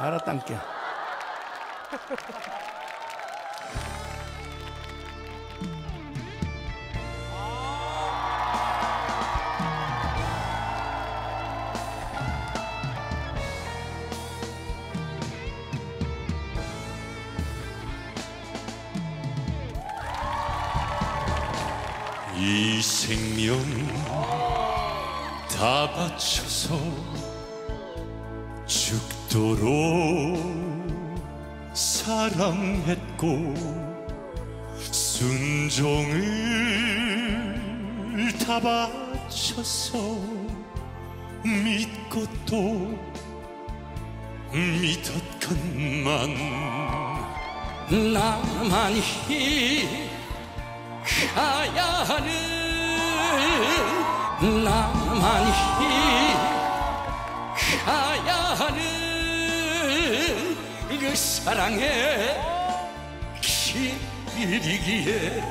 알았단께. 이 생명 다 바쳐서 죽도록 사랑했고 순종을 다 바쳐서 믿고 또 믿었건만 나만이 가야 하는 나만이 가야 하는 그 사랑의 길이기에